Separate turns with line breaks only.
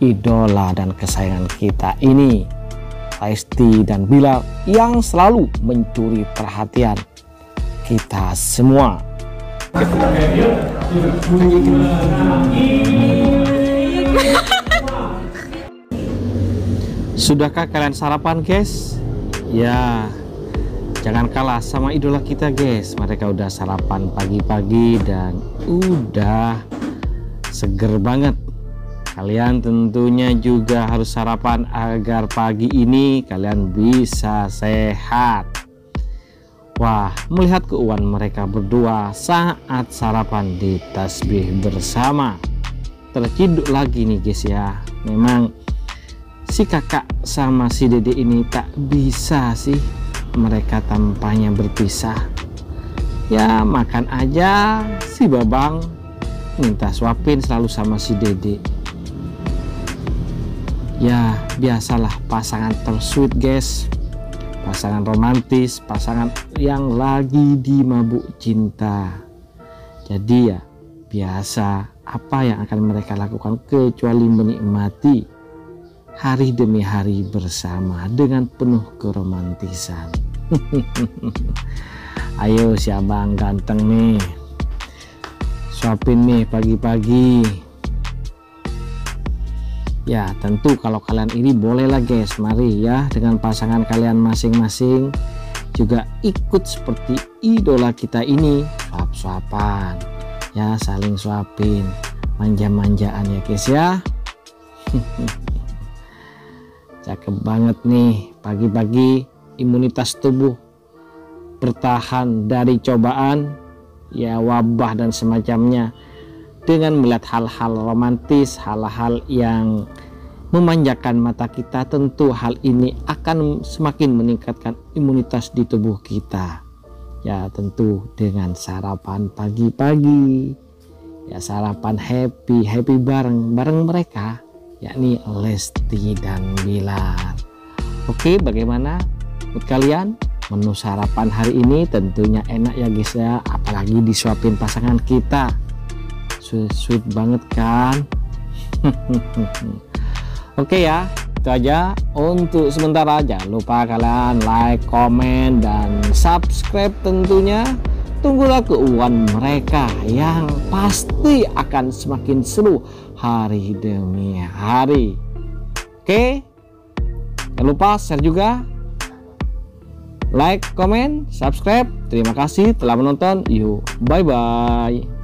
idola dan kesayangan kita ini. Lesti dan Bilar yang selalu mencuri perhatian kita semua. Sudahkah kalian sarapan guys? Ya Jangan kalah sama idola kita guys. Mereka udah sarapan pagi-pagi dan udah seger banget Kalian tentunya juga harus sarapan agar pagi ini kalian bisa sehat. Wah melihat keuangan mereka berdua saat sarapan di tasbih bersama. Terciduk lagi nih guys ya. Memang si kakak sama si dede ini tak bisa sih mereka tampaknya berpisah. Ya makan aja si babang minta suapin selalu sama si dede ya biasalah pasangan tersweet guys pasangan romantis pasangan yang lagi di mabuk cinta jadi ya biasa apa yang akan mereka lakukan kecuali menikmati hari demi hari bersama dengan penuh keromantisan. Ayo si abang ganteng nih, suapin nih pagi-pagi. Ya tentu kalau kalian ini bolehlah guys, mari ya dengan pasangan kalian masing-masing juga ikut seperti idola kita ini. Suap-suapan. Ya saling suapin. Manja-manjaan ya guys ya. Cakep banget nih pagi-pagi imunitas tubuh bertahan dari cobaan ya wabah dan semacamnya dengan melihat hal-hal romantis hal-hal yang memanjakan mata kita tentu hal ini akan semakin meningkatkan imunitas di tubuh kita ya tentu dengan sarapan pagi-pagi ya sarapan happy happy bareng bareng mereka yakni Lesti dan Bilar. Oke, bagaimana buat kalian? Menu sarapan hari ini tentunya enak ya guys ya, apalagi disuapin pasangan kita. Sweet, sweet banget kan? Oke ya, itu aja. Untuk sementara. Jangan lupa kalian like, komen, dan subscribe tentunya. Tunggulah keuangan mereka yang pasti akan semakin seru hari demi hari. Oke? Jangan lupa share juga. Like, komen, subscribe. Terima kasih telah menonton. Yuk bye bye